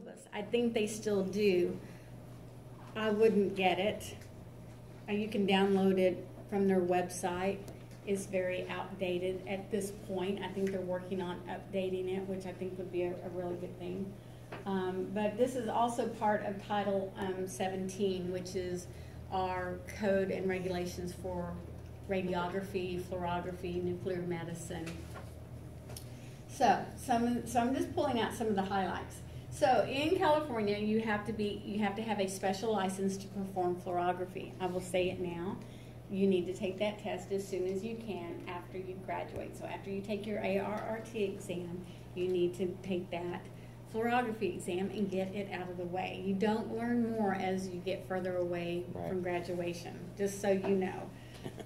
syllabus. I think they still do. I wouldn't get it. Uh, You can download it from their website. It's very outdated at this point. I think they're working on updating it, which I think would be a, a really good thing. Um, but this is also part of Title um, 17, which is our code and regulations for radiography, fluorography, nuclear medicine. So, some, so I'm just pulling out some of the highlights. So in California, you have to be, you have to have a special license to perform fluorography. I will say it now. You need to take that test as soon as you can after you graduate. So after you take your ARRT exam, you need to take that fluorography exam and get it out of the way. You don't learn more as you get further away Right. from graduation, just so you know.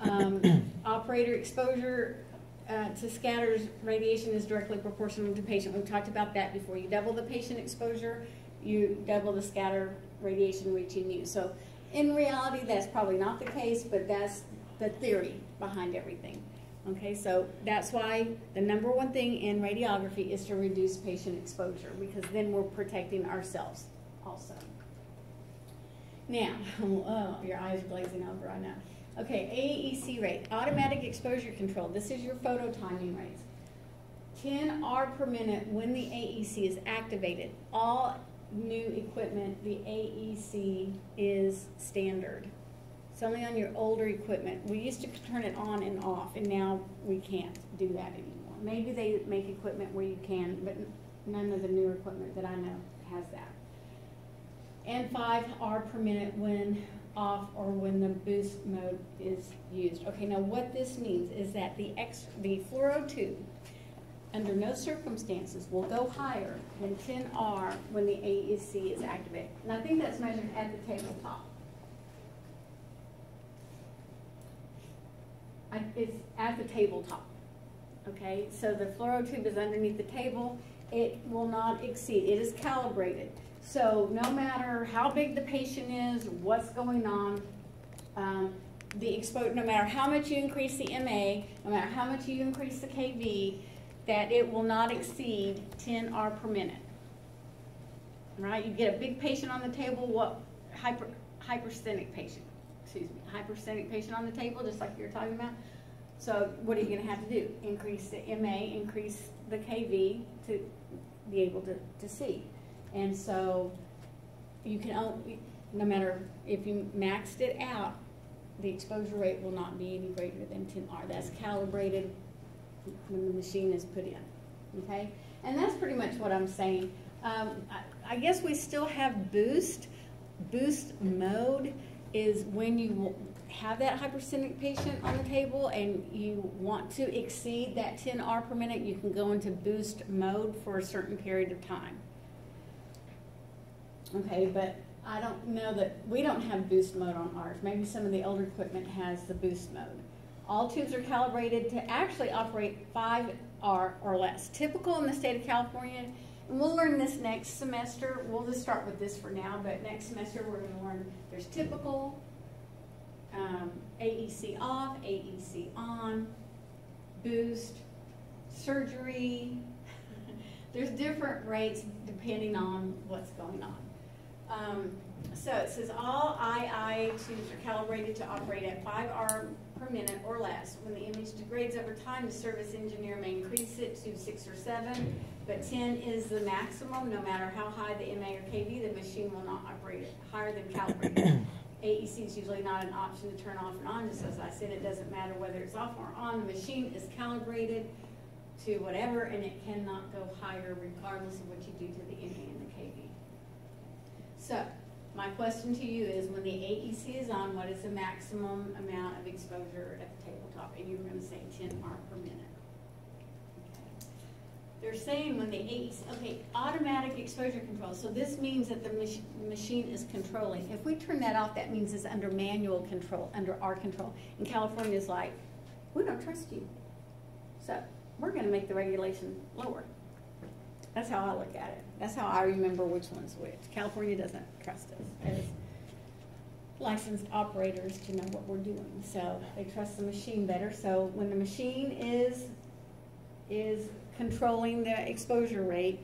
Um, operator exposure uh, to scatters radiation is directly proportional to patient. We've talked about that before. You double the patient exposure, you double the scatter radiation reaching you. So in reality, that's probably not the case, but that's the theory behind everything. Okay, so that's why the number one thing in radiography is to reduce patient exposure because then we're protecting ourselves also. Now, oh, your eyes are glazing over, I know. Okay, AEC rate, automatic exposure control. This is your photo timing rates. 10 R per minute when the AEC is activated. All new equipment, the AEC is standard. It's only on your older equipment. We used to turn it on and off, and now we can't do that anymore. Maybe they make equipment where you can, but none of the newer equipment that I know has that. And five R per minute when off or when the boost mode is used. Okay, now what this means is that the X, the fluoro oh tube, under no circumstances will go higher than ten R when the AEC is activated. And I think that's measured at the tabletop. I, it's at the tabletop. Okay, so the fluoro oh tube is underneath the table. It will not exceed, it is calibrated. So no matter how big the patient is, what's going on, um, the expo, no matter how much you increase the MA, no matter how much you increase the KV, that it will not exceed ten R per minute. Right, you get a big patient on the table, what, hyper, hypersthenic patient, excuse me, hypersthenic patient on the table, just like you were talking about. So what are you gonna have to do? Increase the MA, increase the KV to be able to, to see. And so you can only, no matter if you maxed it out, the exposure rate will not be any greater than ten R. That's calibrated when the machine is put in, okay? And that's pretty much what I'm saying. Um, I, I guess we still have boost. Boost mode is when you have that hypersthenic patient on the table and you want to exceed that ten R per minute, you can go into boost mode for a certain period of time. Okay, but I don't know that, we don't have boost mode on ours. Maybe some of the older equipment has the boost mode. All tubes are calibrated to actually operate five R or less. Typical in the state of California, and we'll learn this next semester. We'll just start with this for now, but next semester we're gonna learn, there's typical, um, AEC off, AEC on, boost, surgery. There's different rates depending on what's going on. Um, so it says all II tubes are calibrated to operate at five R per minute or less. When the image degrades over time, the service engineer may increase it to six or seven, but ten is the maximum. No matter how high the MA or KV, the machine will not operate higher than calibrated. AEC is usually not an option to turn off and on, just as I said, it doesn't matter whether it's off or on. The machine is calibrated to whatever, and it cannot go higher regardless of what you do to the MA and the KV. So, my question to you is, when the AEC is on, what is the maximum amount of exposure at the tabletop? And you were gonna say ten R per minute. Okay. They're saying when the AEC, okay, automatic exposure control, so this means that the mach- machine is controlling. If we turn that off, that means it's under manual control, under our control. And California's like, we don't trust you. So, we're gonna make the regulation lower. That's how I look at it. That's how I remember which one's which. California doesn't trust us as licensed operators to know what we're doing. So they trust the machine better. So when the machine is, is controlling the exposure rate,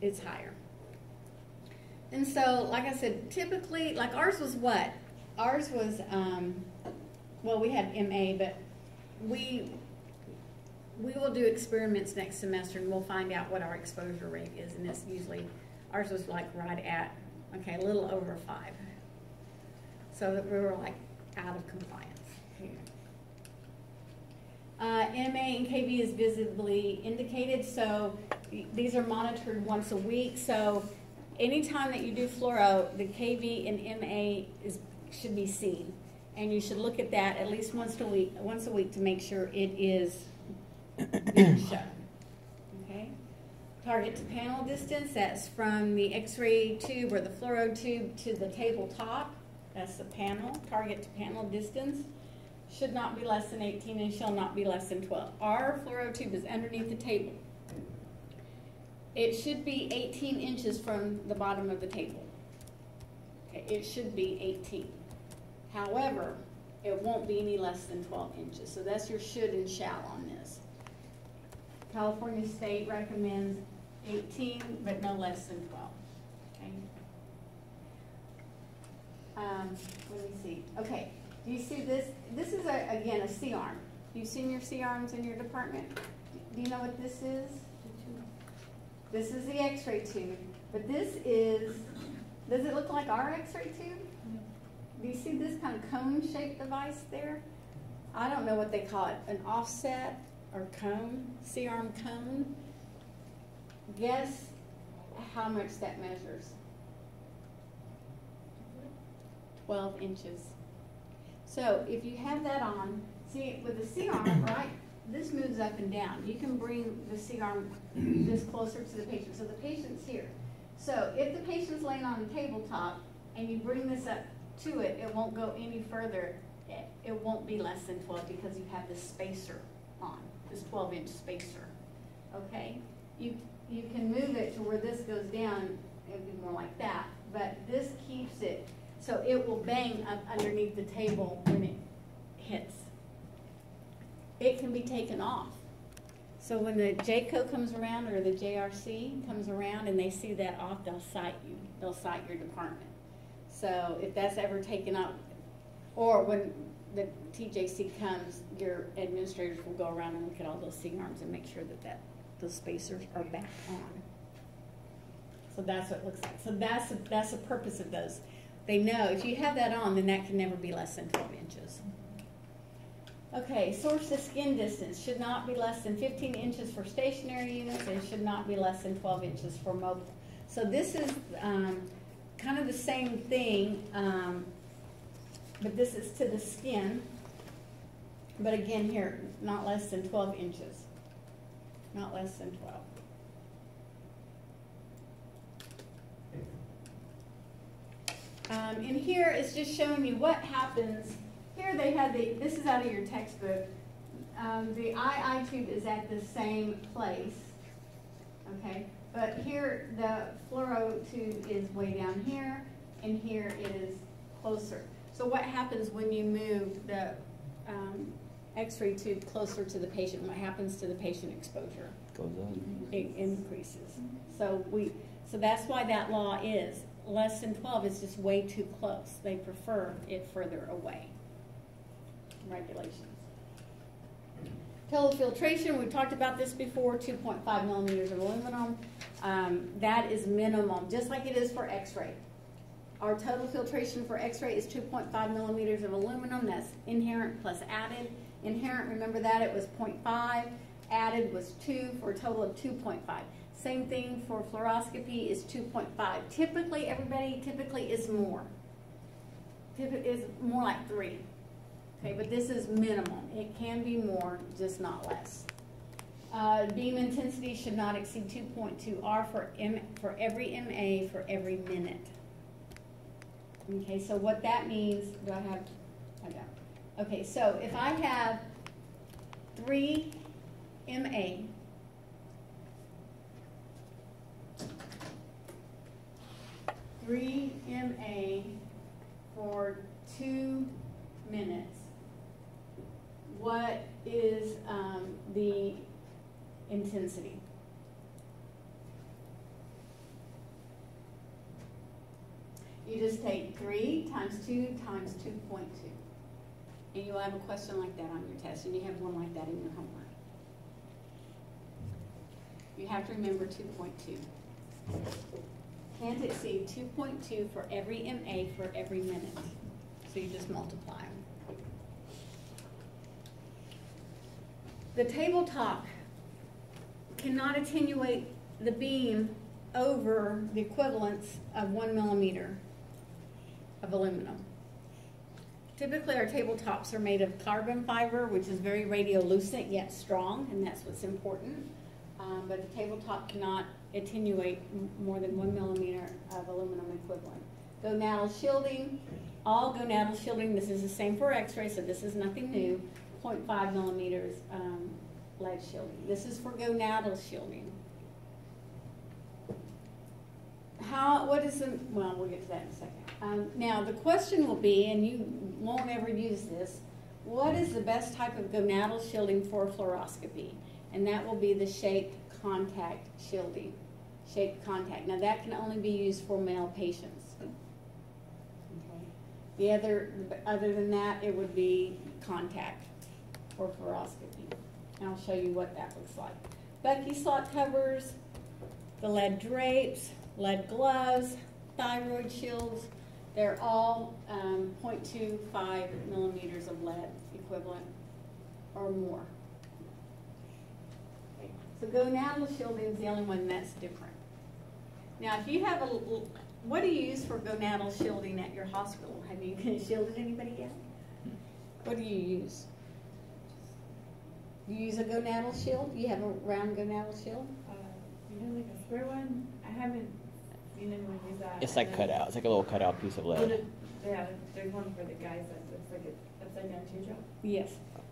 it's higher. And so, like I said, typically, like ours was what? Ours was, um, well, we had MA, but we we will do experiments next semester and we'll find out what our exposure rate is. And it's usually ours was like right at okay, a little over five. So that we were like out of compliance. Uh, MA and KV is visibly indicated, so these are monitored once a week. So anytime that you do fluoro, the KV and MA is should be seen, and you should look at that at least once a week, once a week to make sure it is Okay. Target to panel distance. That's from the X-ray tube or the fluoro tube to the tabletop. That's the panel. Target to panel distance should not be less than 18 and shall not be less than 12. Our fluoro tube is underneath the table. It should be 18 inches from the bottom of the table. Okay, it should be 18. However, it won't be any less than 12 inches. So that's your should and shall on this. California State recommends 18, but no less than 12. Okay. Um, let me see. Okay. Do you see this? This is, a, again, a C-arm. You've seen your C-arms in your department? Do you know what this is? This is the x-ray tube, but this is, does it look like our x-ray tube? Do you see this kind of cone-shaped device there? I don't know what they call it, an offset or cone, C-arm cone. Guess how much that measures? 12 inches. So if you have that on, see with the C-arm, right, this moves up and down. You can bring the C-arm this closer to the patient. So the patient's here. So if the patient's laying on the tabletop and you bring this up to it, it won't go any further. It, it won't be less than 12 because you have this spacer on, this 12 inch spacer. Okay? You, you can move it to where this goes down, it would be more like that, but this keeps it so it will bang up underneath the table when it hits. It can be taken off. So when the JCAHO comes around or the JRC comes around and they see that off, they'll cite you. They'll cite your department. So if that's ever taken up, or when the TJC comes, your administrators will go around and look at all those C arms and make sure that, that those spacers are back on. So that's what it looks like. So that's that's the purpose of those they know if you have that on, then that can never be less than 12 inches. Okay, source to skin distance should not be less than 15 inches for stationary units and should not be less than 12 inches for mobile. So this is um, kind of the same thing, um, but this is to the skin. But again here, not less than 12 inches. Not less than 12. Um, and here it's just showing you what happens. Here they had the, this is out of your textbook. Um, the II tube is at the same place, okay? But here the fluoro tube is way down here, and here it is closer. So what happens when you move the um, x-ray tube closer to the patient? What happens to the patient exposure? Goes up. It increases. So we, so that's why that law is less than 12 is just way too close. They prefer it further away. Regulations. Total filtration, we talked about this before, 2.5 millimeters of aluminum. Um, that is minimum, just like it is for x-ray. Our total filtration for x-ray is 2.5 millimeters of aluminum. That's inherent plus added. Inherent, remember that, it was 0.5. Added was 2 for a total of 2.5. Same thing for fluoroscopy is 2.5. Typically, everybody typically is more. Typically is more like 3. Okay, but this is minimum. It can be more, just not less. Uh, beam intensity should not exceed 2.2 R for, M, for every MA for every minute. Okay, so what that means, do I have, I don't. Okay, so if I have 3 MA three MA for two minutes. What is um, the intensity? You just take three times two times two point two. And you'll have a question like that on your test, and you have one like that in your homework. You have to remember two point two. Can't exceed two point two for every MA for every minute. So you just multiply them. The tabletop cannot attenuate the beam over the equivalence of one millimeter of aluminum. Typically, our tabletops are made of carbon fiber, which is very radiolucent yet strong, and that's what's important. Um, but the tabletop cannot attenuate more than one millimeter of aluminum equivalent. Gonadal shielding, all gonadal shielding, this is the same for x-ray, so this is nothing new, 0.5 millimeters um, lead shielding. This is for gonadal shielding. How, what is the, well, we'll get to that in a second. Um, now, the question will be, and you won't ever use this, what is the best type of gonadal shielding for fluoroscopy? And that will be the shaped contact shielding, shaped contact. Now, that can only be used for male patients. Okay. The other, other than that, it would be contact for fluoroscopy. And I'll show you what that looks like. Bucky slot covers, the lead drapes, lead gloves, thyroid shields, they're all um, 0.25 millimeters of lead equivalent or more. Okay. So gonadal shielding is the only one that's different. Now, if you have a, what do you use for gonadal shielding at your hospital? Have you shielded anybody yet? What do you use? You use a gonadal shield? You have a round gonadal shield? Uh, you know, like a square one. I haven't seen anyone use that. It's like cut out. It's like a little cut out piece of lead. Yeah, there's one for the guys that looks like an upside down teardrop. Yes.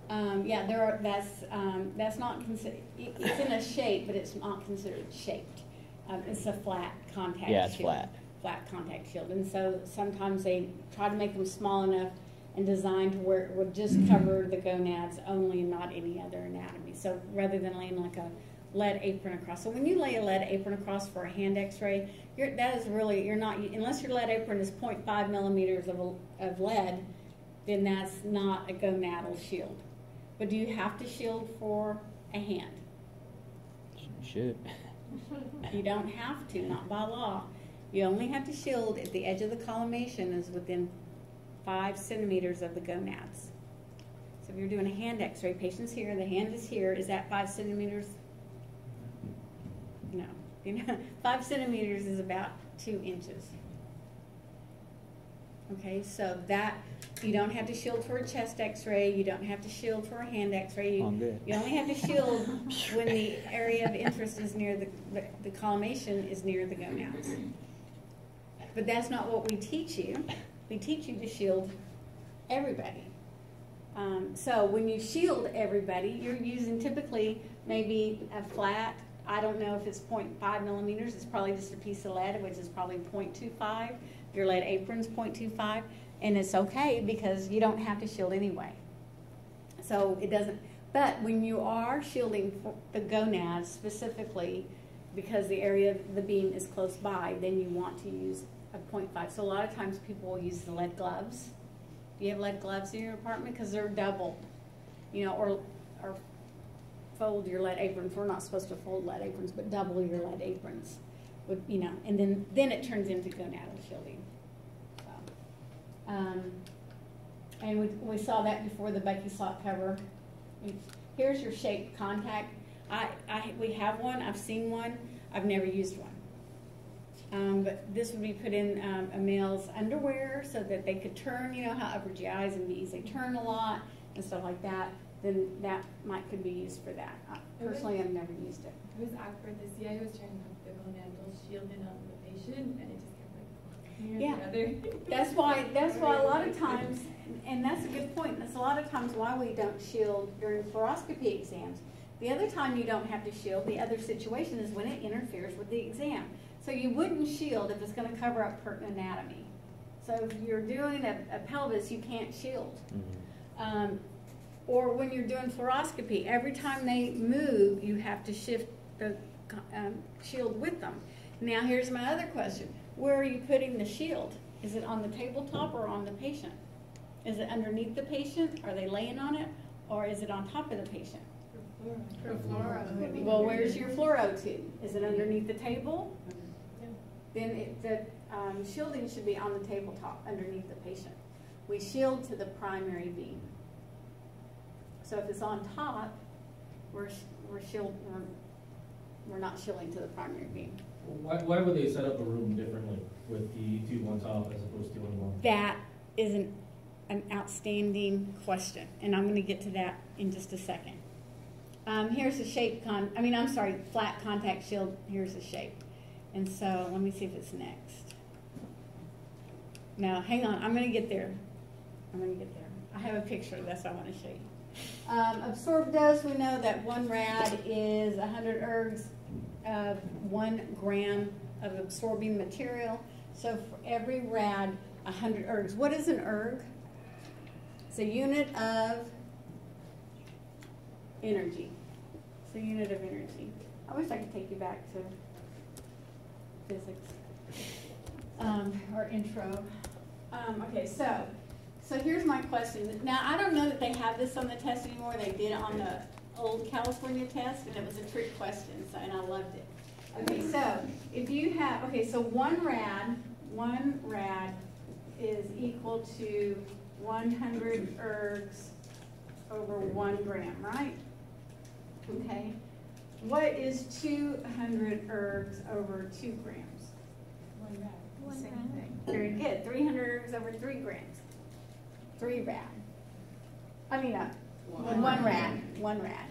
Um, yeah, there are, that's, um, that's not considered, it's in a shape, but it's not considered shaped. Um, it's a flat contact Yeah, it's shield. flat. Flat contact shield. And so sometimes they try to make them small enough and designed to where it would just cover the gonads only and not any other anatomy. So rather than laying like a lead apron across. So when you lay a lead apron across for a hand x-ray, you're, that is really, you're not, unless your lead apron is 0.5 millimeters of, of lead, then that's not a gonadal shield. But do you have to shield for a hand? Should. You don't have to, not by law. You only have to shield if the edge of the collimation is within five centimeters of the gonads. So if you're doing a hand x-ray, patient's here, the hand is here, is that five centimeters? You know, five centimeters is about two inches. Okay, so that, you don't have to shield for a chest x-ray, you don't have to shield for a hand x-ray. You, you only have to shield when the area of interest is near the, the, the collimation is near the gonads. But that's not what we teach you. We teach you to shield everybody. Um, so when you shield everybody, you're using typically maybe a flat, I don't know if it's 0.5 millimeters, it's probably just a piece of lead, which is probably 0.25. Your lead apron's 0.25, and it's okay because you don't have to shield anyway. So it doesn't, but when you are shielding the gonads specifically, because the area of the beam is close by, then you want to use a 0.5. So a lot of times people will use the lead gloves. Do you have lead gloves in your apartment? Because they're double, you know, or, or fold your lead aprons. We're not supposed to fold lead aprons, but double your lead aprons. With, you know, and then, then it turns into gonadal shielding. So, um, and we, we saw that before the Bucky slot cover. Here's your shaped contact. I, I, we have one, I've seen one, I've never used one. Um, but this would be put in um, a male's underwear so that they could turn, you know how upper GIs and Bs, they turn a lot and stuff like that. Then that might could be used for that. Uh, personally, I've never used it. It was awkward. The CI was trying to put the gonadal shield in on the patient, and it just kept like Yeah. together. That's why. That's why a lot of times, and that's a good point. That's a lot of times why we don't shield during fluoroscopy exams. The other time you don't have to shield, the other situation is when it interferes with the exam. So you wouldn't shield if it's going to cover up pertinent anatomy. So if you're doing a, a pelvis, you can't shield. Mm-hmm. Um, or when you're doing fluoroscopy, every time they move, you have to shift the um, shield with them. Now, here's my other question: Where are you putting the shield? Is it on the tabletop or on the patient? Is it underneath the patient? Are they laying on it? Or is it on top of the patient? For fluoro. Well, where's your fluoro tube? Is it underneath the table? Then it, the um, shielding should be on the tabletop underneath the patient. We shield to the primary beam. So if it's on top, we're, we're shield, we're, we're not shielding to the primary beam. Why, why would they set up a room differently with the tube on top as opposed to on one? That is an, an outstanding question, and I'm gonna get to that in just a second. Um, here's a shape con, I mean, I'm sorry, flat contact shield, here's the shape. And so, let me see if it's next. Now, hang on, I'm gonna get there. I'm gonna get there. I have a picture, that's what I wanna show you. Um, absorbed dose, we know that one rad is hundred ergs of one gram of absorbing material. So for every rad, hundred ergs. What is an erg? It's a unit of energy. It's a unit of energy. I wish I could take you back to physics um, or intro. Um, okay, so so here's my question. Now I don't know that they have this on the test anymore. They did it on the old California test, and it was a trick question. So and I loved it. Okay, so if you have okay, so one rad, one rad is equal to 100 ergs over one gram, right? Okay. What is 200 ergs over two grams? One rad. One Same thing. Very good. 300 ergs over three grams. Three rad. I mean, uh, one, one rad. One rad.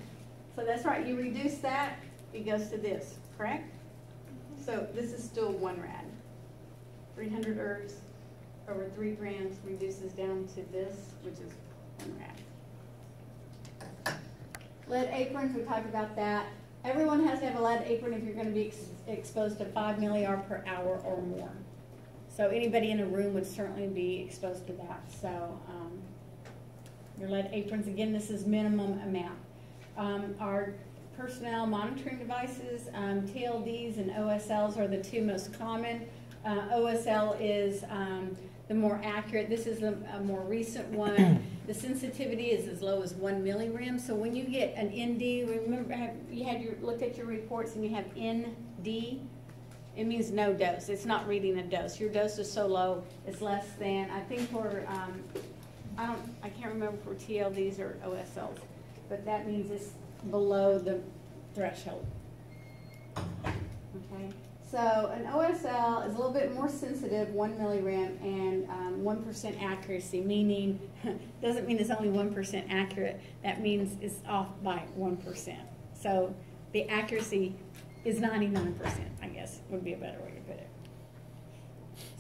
So that's right. You reduce that, it goes to this, correct? So this is still one rad. 300 ergs over three grams reduces down to this, which is one rad. Lead aprons, we talked about that. Everyone has to have a lead apron if you're going to be ex- exposed to 5 milliar per hour or more. So anybody in a room would certainly be exposed to that. So um, your lead aprons, again, this is minimum amount. Um, our personnel monitoring devices, um, TLDs and OSLs are the two most common. Uh, OSL is um, the more accurate. This is a, a more recent one. the sensitivity is as low as one millirem. So when you get an ND, remember have, you had your look at your reports and you have ND. It means no dose. It's not reading a dose. Your dose is so low, it's less than. I think for um, I don't. Remember for TLDs or OSLs, but that means it's below the threshold. Okay. So an OSL is a little bit more sensitive, one millirem, and um, one accuracy, meaning doesn't mean it's only one percent accurate. That means it's off by one percent. So the accuracy is ninety-nine percent. I guess would be a better way to put it.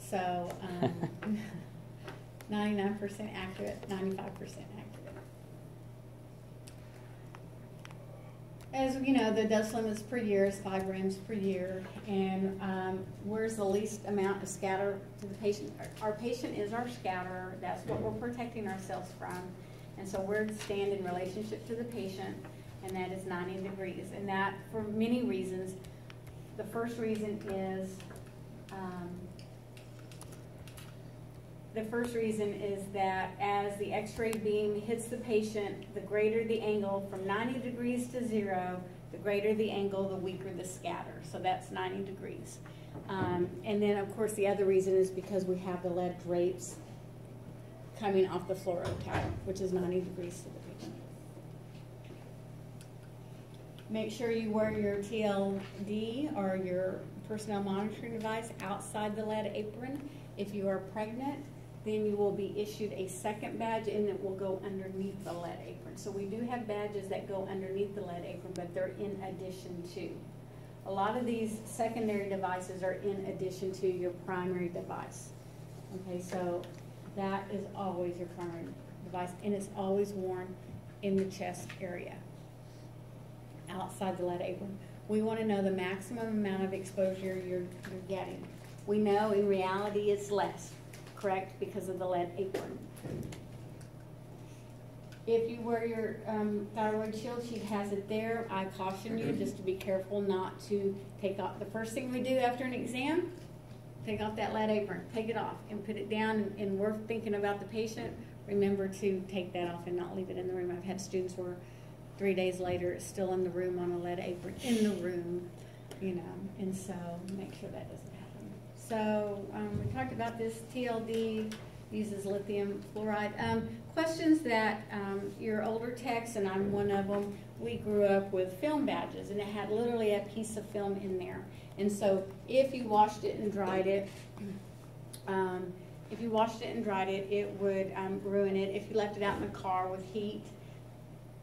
So um, ninety-nine percent accurate, ninety-five percent accurate. As you know, the dose limits per year is five grams per year, and um, where's the least amount of scatter to the patient? Our, patient is our scatterer. That's what we're protecting ourselves from, and so we're to stand in relationship to the patient, and that is 90 degrees. And that, for many reasons, the first reason is um, the first reason is that as the x-ray beam hits the patient, the greater the angle from 90 degrees to zero, the greater the angle, the weaker the scatter. So that's 90 degrees. Um, and then, of course, the other reason is because we have the lead drapes coming off the fluoro tower, which is 90 degrees to the patient. Make sure you wear your TLD or your personnel monitoring device outside the lead apron. If you are pregnant, then you will be issued a second badge and it will go underneath the lead apron. So we do have badges that go underneath the lead apron, but they're in addition to. A lot of these secondary devices are in addition to your primary device. Okay, so that is always your primary device and it's always worn in the chest area outside the lead apron. We want to know the maximum amount of exposure you're, you're getting. We know in reality it's less, correct, because of the lead apron. If you wear your um, thyroid shield, she has it there. I caution you just to be careful not to take off. The first thing we do after an exam take off that lead apron, take it off and put it down and- and we're thinking about the patient, remember to take that off and not leave it in the room. I've had students where three days later, it's still in the room on a lead apron, in the room, you know, and so make sure that doesn't. So, um, we talked about this, TLD uses lithium fluoride. Um, questions that, um, your older techs, and I'm one of them, we grew up with film badges and it had literally a piece of film in there. And so if you washed it and dried it, um, if you washed it and dried it, it would, um, ruin it. If you left it out in the car with heat,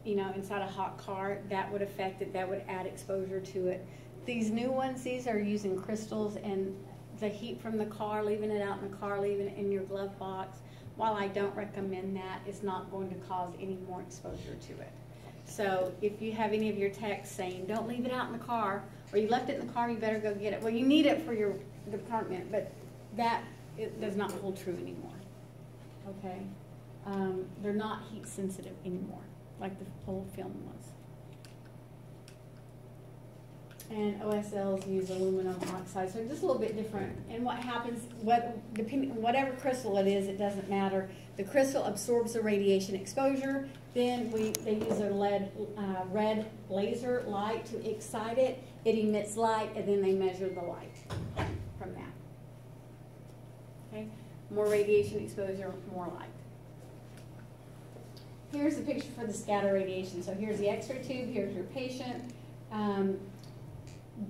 you know, inside a hot car, that would affect it, that would add exposure to it. These new ones, these are using crystals and the heat from the car, leaving it out in the car, leaving it in your glove box. While I don't recommend that, it's not going to cause any more exposure to it. So if you have any of your texts saying, don't leave it out in the car, or you left it in the car, you better go get it. Well, you need it for your department, but that, it does not hold true anymore. Okay? Um, they're not heat sensitive anymore, like the whole film was. And OSLs use aluminum oxide, so just a little bit different. And what happens, what, depending, whatever crystal it is, it doesn't matter. The crystal absorbs the radiation exposure. Then we, they use a lead, uh, red laser light to excite it. It emits light, and then they measure the light from that. Okay, more radiation exposure, more light. Here's the picture for the scatter radiation. So here's the X-ray tube. Here's your patient. Um,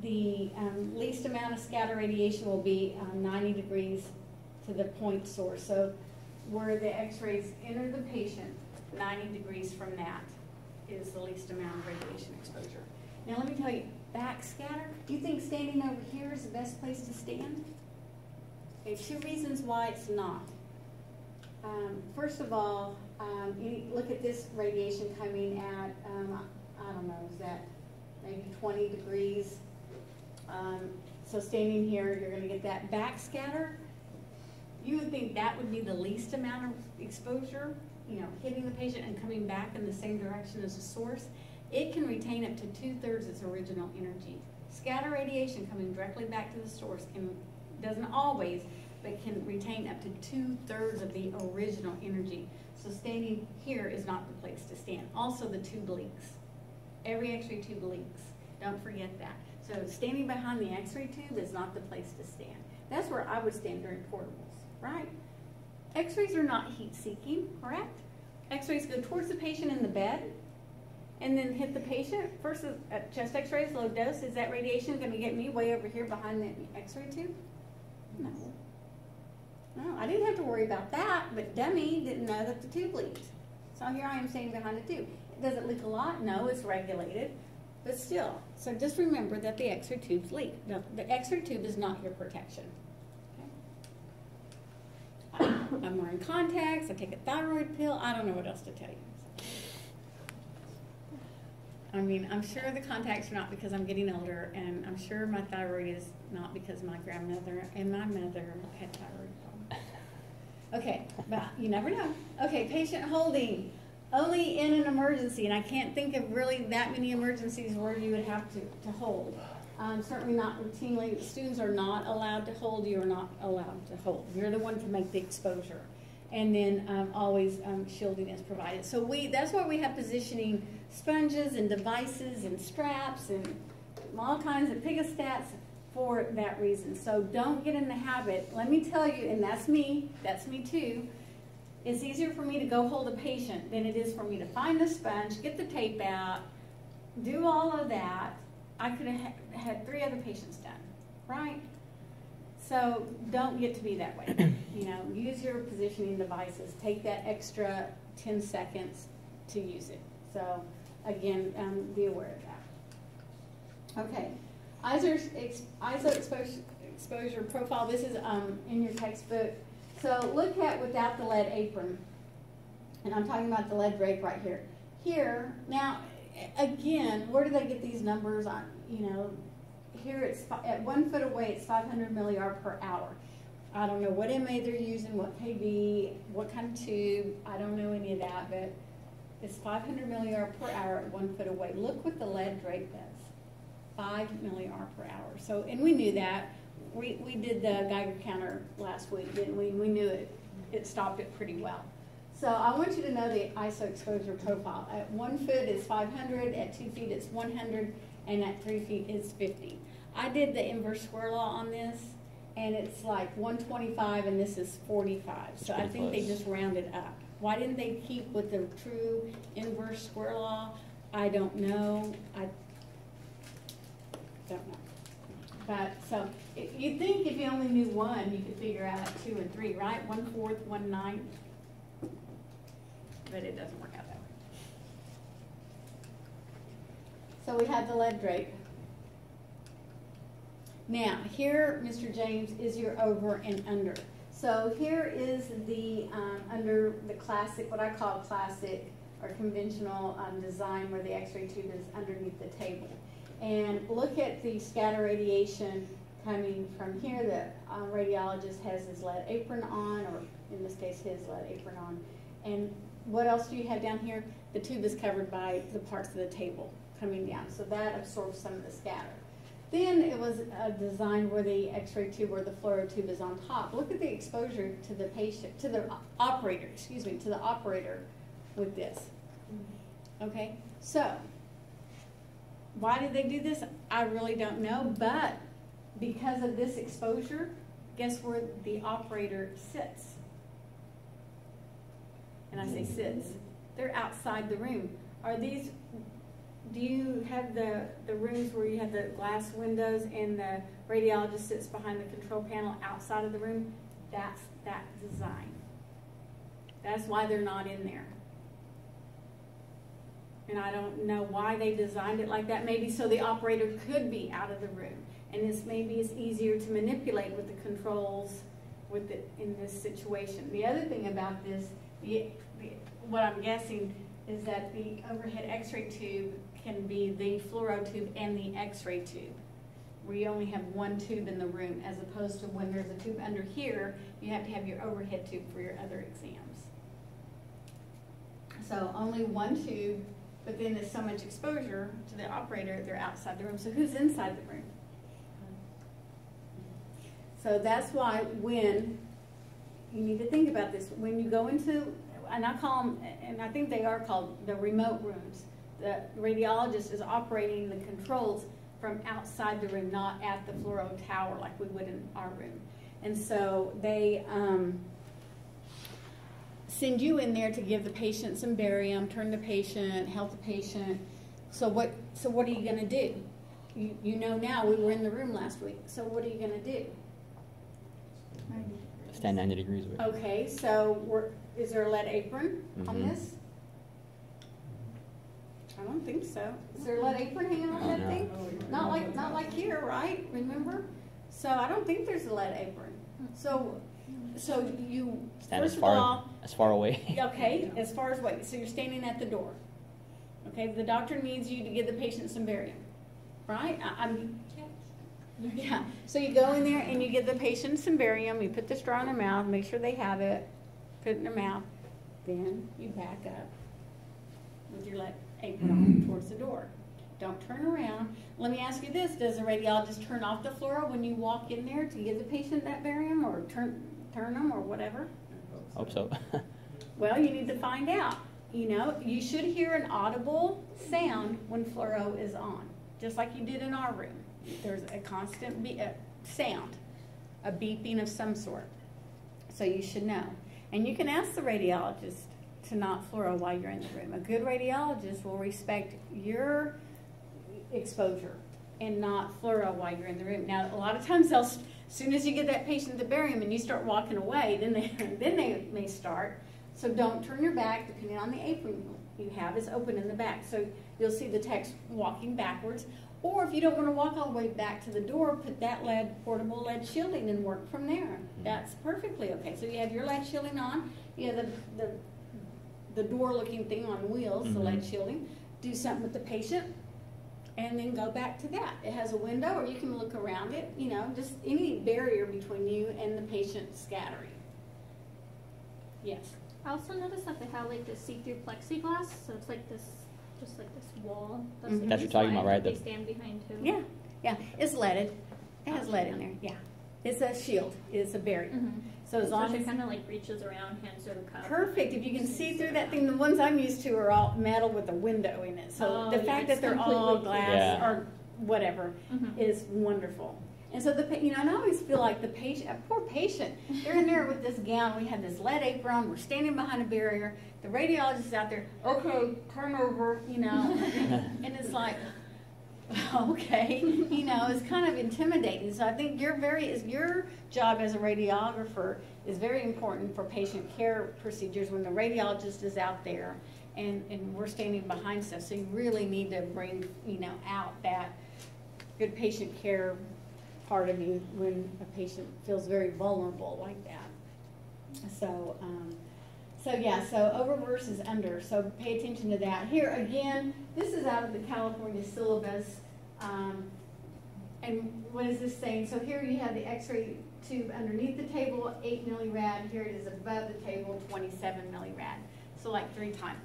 the um, least amount of scatter radiation will be um, 90 degrees to the point source. So where the x-rays enter the patient, 90 degrees from that is the least amount of radiation exposure. Now let me tell you, backscatter, do you think standing over here is the best place to stand? Okay, two reasons why it's not. Um, first of all, um, you look at this radiation coming at, um, I don't know, is that maybe 20 degrees um, so standing here, you're going to get that backscatter. You would think that would be the least amount of exposure, you know, hitting the patient and coming back in the same direction as the source. It can retain up to two-thirds its original energy. Scatter radiation coming directly back to the source can, doesn't always, but can retain up to two-thirds of the original energy. So standing here is not the place to stand. Also, the tube leaks. Every x-ray tube leaks. Don't forget that. So standing behind the x-ray tube is not the place to stand. That's where I would stand during portables, right? X-rays are not heat seeking, correct? X-rays go towards the patient in the bed and then hit the patient. First, uh, chest x-rays, low dose, is that radiation going to get me way over here behind the x-ray tube? No. No, I didn't have to worry about that, but dummy didn't know that the tube leaked. So here I am standing behind the tube. Does it leak a lot? No, it's regulated. But still, so just remember that the X-ray tubes leak. No, the X-ray tube is not your protection. Okay? I'm wearing contacts, I take a thyroid pill, I don't know what else to tell you. I mean, I'm sure the contacts are not because I'm getting older, and I'm sure my thyroid is not because my grandmother and my mother had thyroid problems. Okay, but you never know. Okay, patient holding only in an emergency, and I can't think of really that many emergencies where you would have to, to hold. Um, certainly not routinely. Students are not allowed to hold. You are not allowed to hold. You're the one to make the exposure. And then um, always um, shielding is provided. So we that's why we have positioning sponges and devices and straps and all kinds of Pigg-O-Stats for that reason. So don't get in the habit. Let me tell you, and that's me, that's me too it's easier for me to go hold a patient than it is for me to find the sponge, get the tape out, do all of that. I could have had three other patients done, right? So don't get to be that way. you know, use your positioning devices. Take that extra 10 seconds to use it. So again, um, be aware of that. Okay, ISO, exposure profile. This is um, in your textbook. So look at without the lead apron. And I'm talking about the lead drape right here. Here, now, again, where do they get these numbers on, you know, here it's, at one foot away, it's 500 milliar per hour. I don't know what MA they're using, what kV, what kind of tube, I don't know any of that, but it's 500 milliar per hour at one foot away. Look what the lead drape does, 5 milliar per hour. So, and we knew that we, we did the Geiger counter last week, didn't we? We knew it, it stopped it pretty well. So I want you to know the ISO exposure profile. At one foot is five hundred, at two feet it's one hundred, and at three feet it's fifty. I did the inverse square law on this, and it's like one twenty-five, and this is forty-five. So I Pretty think they just rounded up. Why didn't they keep with the true inverse square law? I don't know. I don't know. But, so, you'd think if you only knew one, you could figure out two and three, right? One fourth, one ninth. But it doesn't work out that way. So we have the lead drape. Now, here, Mr. James, is your over and under. So here is the, um, under the classic, what I call classic or conventional, um, design where the x-ray tube is underneath the table. And look at the scatter radiation coming from here. The uh, radiologist has his lead apron on, or in this case, his lead apron on. And what else do you have down here? The tube is covered by the parts of the table coming down, so that absorbs some of the scatter. Then it was a design where the x-ray tube or the fluoro tube is on top. Look at the exposure to the patient, to the operator, excuse me, to the operator with this. Okay, so why did they do this? I really don't know, but because of this exposure, guess where the operator sits? And I say sits, they're outside the room. Are these, do you have the, the rooms where you have the glass windows and the radiologist sits behind the control panel outside of the room? That's that design. That's why they're not in there. And I don't know why they designed it like that, maybe so the operator could be out of the room. And this maybe is easier to manipulate with the controls with it in this situation. The other thing about this, the, the, what I'm guessing is that the overhead x-ray tube can be the fluoro tube and the x-ray tube. We only have one tube in the room, as opposed to when there's a tube under here, you have to have your overhead tube for your other exams. So only one tube, but then there's so much exposure to the operator, they're outside the room. So who's inside the room? So that's why when, you need to think about this, when you go into, and I call them, and I think they are called the remote rooms, the radiologist is operating the controls from outside the room, not at the fluoro tower like we would in our room. And so they, um, send you in there to give the patient some barium, turn the patient, help the patient. So what, so what are you gonna do? You, you know now, we were in the room last week, so what are you gonna do? Stand 90 degrees away. Okay, so we're, is there a lead apron on Mhm. this? I don't think so. Is there a lead apron hanging on that No. thing? Not like, not like here, right? Remember? So I don't think there's a lead apron. So, so you, Stand as first of far all, as far away. Okay, as far as what, so you're standing at the door. Okay, the doctor needs you to give the patient some barium, right? I- I'm, yeah, so you go in there and you give the patient some barium, you put the straw in their mouth, make sure they have it, put it in their mouth, then you back up with your left apron on mm-hmm. towards the door. Don't turn around. Let me ask you this, does the radiologist turn off the fluoro when you walk in there to give the patient that barium, or turn, turn them, or whatever? Hope so. Well, you need to find out. You know, you should hear an audible sound when fluoro is on, just like you did in our room. There's a constant be- uh, sound, a beeping of some sort. So you should know. And you can ask the radiologist to not fluoro while you're in the room. A good radiologist will respect your exposure and not fluoro while you're in the room. Now, a lot of times they'll, as soon as you get that patient to the barium and you start walking away, then they, then they may start. So don't turn your back, depending on the apron you have, is open in the back. So you'll see the text walking backwards. Or if you don't want to walk all the way back to the door, put that lead, portable lead shielding and work from there. That's perfectly okay. So you have your lead shielding on, you have the, the, the door looking thing on wheels, the lead Mhm. shielding. Do something with the patient and then go back to that. It has a window or you can look around it, you know, just any barrier between you and the patient scattering. Yes. I also noticed that they have like this see-through plexiglass, so it's like this, just like this wall. Mhm. the That's what you're talking about, right? They The- stand behind too. Yeah, yeah, it's leaded. It has lead in there, yeah. It's a shield, it's a barrier. Mhm. So as long it as, kind of like reaches around, hands to the cup. perfect, if you can see through that thing, the ones I'm used to are all metal with a window in it. So Oh, the yeah, fact it's that they're all completely glass clear. or whatever Mhm. is wonderful. And so the, pa- you know, and I always feel like the patient, poor patient, they're in there with this gown, we have this lead apron, we're standing behind a barrier, the radiologist is out there, okay, turn over, you know, and it's like, okay, you know, it's kind of intimidating. So I think your very, is your job as a radiographer is very important for patient care procedures when the radiologist is out there and, and we're standing behind stuff. So you really need to bring, you know, out that good patient care part of you when a patient feels very vulnerable like that. So, um, so yeah, so over versus under, so pay attention to that. Here again, this is out of the California syllabus. Um, and what is this saying? So here you have the x-ray tube underneath the table, eight millirad. Here it is above the table, twenty-seven millirad. So like three times,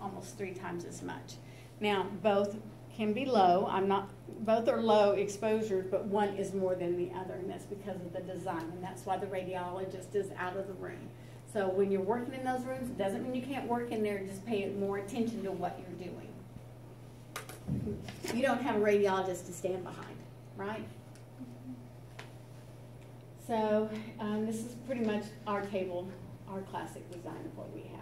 almost three times as much. Now, both can be low. I'm not, both are low exposures, but one is more than the other, and that's because of the design, and that's why the radiologist is out of the room. So when you're working in those rooms, it doesn't mean you can't work in there, just pay more attention to what you're doing. You don't have a radiologist to stand behind, right? So, um, this is pretty much our table, our classic design of what we have.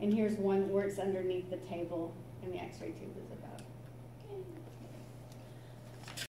And here's one where it's underneath the table and the x-ray tube is above.